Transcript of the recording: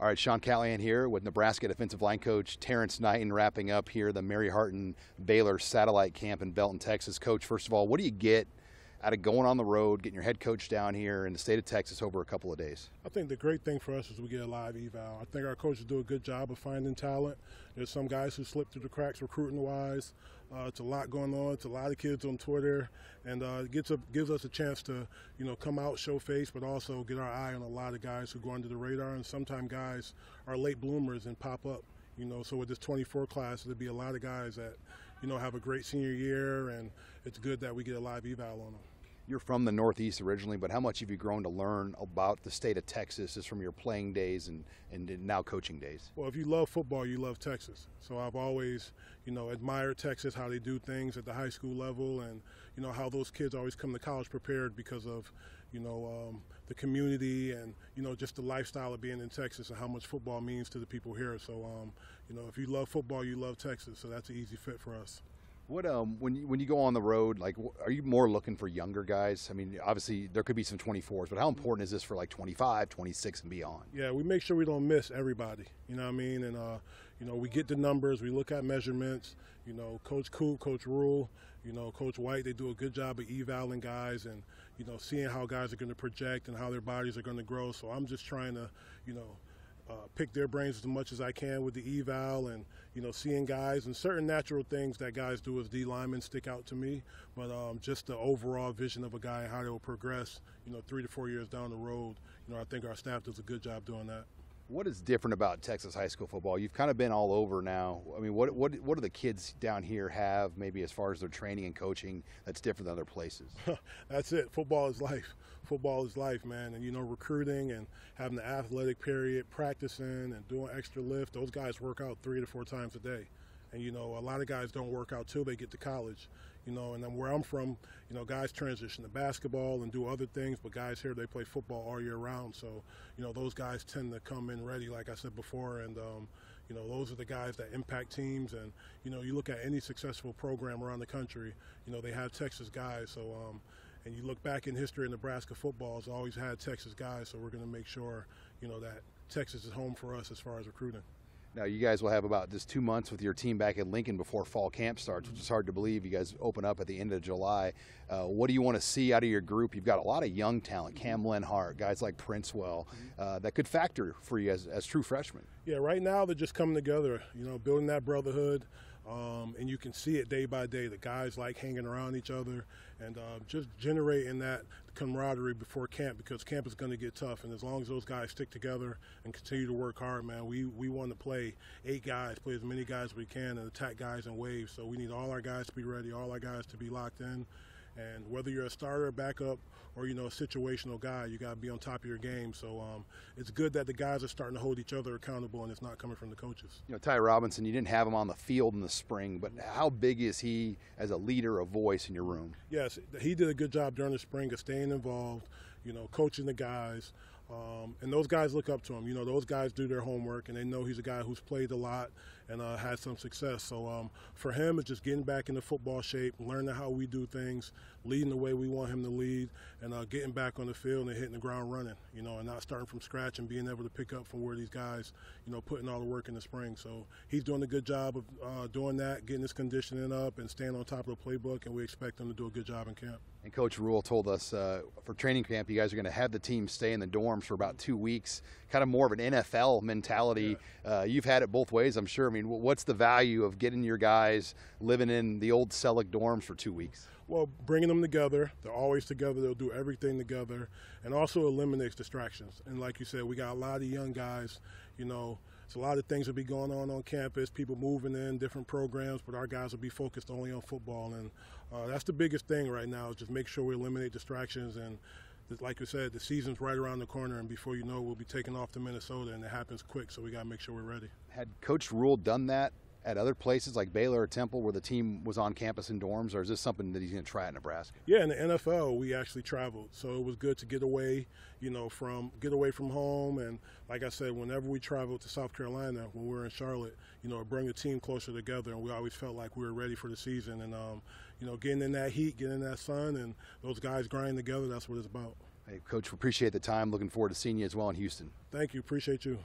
All right, Sean Callahan here with Nebraska defensive line coach Terrance Knighton wrapping up here the Mary Harton Baylor satellite camp in Belton, Texas. Coach, first of all, what do you get out of going on the road, getting your head coach down here in the state of Texas over a couple of days? I think the great thing for us is we get a live eval. I think our coaches do a good job of finding talent. There's some guys who slip through the cracks recruiting wise. Uh, it's a lot going on. It's a lot of kids on Twitter, and uh, it gets a, gives us a chance to, you know, come out, show face, but also get our eye on a lot of guys who go under the radar. And sometimes guys are late bloomers and pop up. You know, so with this 24 class, there'll be a lot of guys that, you know, have a great senior year, and it's good that we get a live eval on them you're from the Northeast originally, but how much have you grown to learn about the state of Texas just from your playing days and, and now coaching days? Well, if you love football, you love Texas. So I've always, you know, admired Texas, how they do things at the high school level, and you know how those kids always come to college prepared because of, you know, um, the community and you know just the lifestyle of being in Texas and how much football means to the people here. So, um, you know, if you love football, you love Texas. So that's an easy fit for us. What um when you, when you go on the road, like are you more looking for younger guys? I mean, obviously there could be some 24s, but how important is this for like 25, 26 and beyond? Yeah, we make sure we don't miss everybody. You know what I mean? And uh, you know, we get the numbers, we look at measurements. You know, Coach Coop, Coach Rhule, you know, Coach White, they do a good job of evaling guys and you know seeing how guys are going to project and how their bodies are going to grow. So I'm just trying to, you know, uh, pick their brains as much as I can with the eval and you know seeing guys and certain natural things that guys do as D linemen stick out to me. But um, just the overall vision of a guy and how they will progress, you know, three to four years down the road. You know, I think our staff does a good job doing that. What is different about Texas high school football? You've kind of been all over now. I mean, what what what do the kids down here have, maybe as far as their training and coaching, that's different than other places? that's it. Football is life. Football is life, man. And you know, recruiting and having the athletic period, practicing and doing extra lift. Those guys work out three to four times a day. And you know, a lot of guys don't work out till they get to college. You know, and then where I'm from, you know, guys transition to basketball and do other things, but guys here they play football all year round. So, you know, those guys tend to come in ready, like I said before, and um, you know, those are the guys that impact teams. And you know, you look at any successful program around the country, you know, they have Texas guys. So, um, and you look back in history Nebraska football, has always had Texas guys. So we're going to make sure, you know, that Texas is home for us as far as recruiting. Now, you guys will have about just two months with your team back in Lincoln before fall camp starts, which is hard to believe. You guys open up at the end of July. Uh, what do you want to see out of your group? You've got a lot of young talent, Cam Lenhardt, guys like Princewell, uh, that could factor for you as, as true freshmen. Yeah, right now they're just coming together, you know, building that brotherhood. Um, and you can see it day by day. The guys like hanging around each other and uh, just generating that camaraderie before camp because camp is going to get tough. And as long as those guys stick together and continue to work hard, man, we, we want to play eight guys, play as many guys as we can, and attack guys in waves. So we need all our guys to be ready, all our guys to be locked in. And whether you're a starter, backup, or you know a situational guy, you got to be on top of your game. So um, it's good that the guys are starting to hold each other accountable, and it's not coming from the coaches. You know, Ty Robinson, you didn't have him on the field in the spring, but how big is he as a leader, a voice in your room? Yes, he did a good job during the spring of staying involved. You know, coaching the guys. Um, and those guys look up to him. You know, those guys do their homework, and they know he's a guy who's played a lot and uh, had some success. So um, for him, it's just getting back into football shape, learning how we do things, leading the way we want him to lead, and uh, getting back on the field and hitting the ground running. You know, and not starting from scratch and being able to pick up from where these guys, you know, putting all the work in the spring. So he's doing a good job of uh, doing that, getting his conditioning up, and staying on top of the playbook. And we expect him to do a good job in camp. And Coach Rhule told us uh, for training camp, you guys are going to have the team stay in the dorms for about two weeks, kind of more of an NFL mentality. Yeah. Uh, you've had it both ways, I'm sure. I mean, what's the value of getting your guys living in the old Selleck dorms for two weeks? Well, bringing them together. They're always together. They'll do everything together, and also eliminates distractions. And like you said, we got a lot of young guys. You know, it's a lot of things will be going on on campus. People moving in, different programs, but our guys will be focused only on football, and uh, that's the biggest thing right now. Is just make sure we eliminate distractions and like you said, the season's right around the corner, and before you know, we'll be taking off to Minnesota, and it happens quick. So we got to make sure we're ready. Had Coach Rhule done that at other places like Baylor or Temple where the team was on campus in dorms, or is this something that he's going to try at Nebraska? Yeah, in the NFL, we actually traveled, so it was good to get away, you know, from get away from home. And like I said, whenever we traveled to South Carolina when we were in Charlotte, you know, it brought the team closer together, and we always felt like we were ready for the season. And um, you know, getting in that heat, getting in that sun, and those guys grinding together, that's what it's about. Hey, Coach, appreciate the time. Looking forward to seeing you as well in Houston. Thank you. Appreciate you.